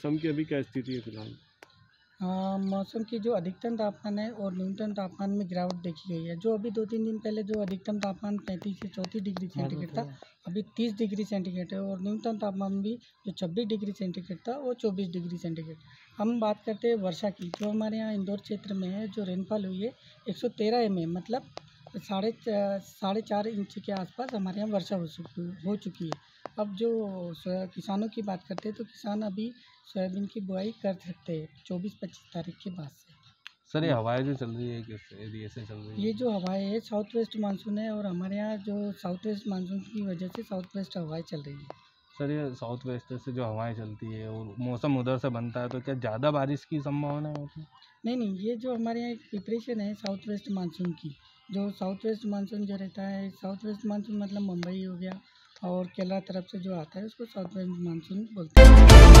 मौसम की अभी क्या स्थिति है फ़िलहाल? हाँ, मौसम की जो अधिकतम तापमान है और न्यूनतम तापमान में गिरावट देखी गई है। जो अभी दो तीन दिन पहले जो अधिकतम तापमान पैंतीस से चौंतीस डिग्री सेंटीग्रेड था अभी तीस डिग्री सेंटीग्रेड है और न्यूनतम तापमान भी जो छब्बीस डिग्री सेंटीग्रेड था वो चौबीस डिग्री सेंटीग्रेड। हम बात करते हैं वर्षा की जो हमारे यहाँ इंदौर क्षेत्र में है जो रेनफॉल हुई है एक सौ तेरह एम मतलब साढ़े साढ़े चार इंच के आसपास हमारे यहाँ वर्षा हो चुकी हो चुकी है। अब जो सोया- किसानों की बात करते हैं तो किसान अभी सोयाबीन की बुआई कर सकते हैं चौबीस पच्चीस तारीख के बाद से। सर ये हवाएँ जो चल रही है किस एरिए से चल रही है? ये जो हवाएँ है साउथ वेस्ट मानसून है और हमारे यहाँ जो साउथ वेस्ट मानसून की वजह से साउथ वेस्ट हवाएँ चल रही है। सर, ये साउथ वेस्ट से जो हवाएँ चलती है और मौसम उधर से बनता है तो क्या ज़्यादा बारिश की संभावना है? नहीं नहीं, ये जो हमारे यहाँ एक प्रिपरेशन है साउथ वेस्ट मानसून की, जो साउथ वेस्ट मानसून जो रहता है साउथ वेस्ट मानसून मतलब मुंबई हो गया और केरला तरफ़ से जो आता है, उसको साउथ वेस्ट मानसून बोलते हैं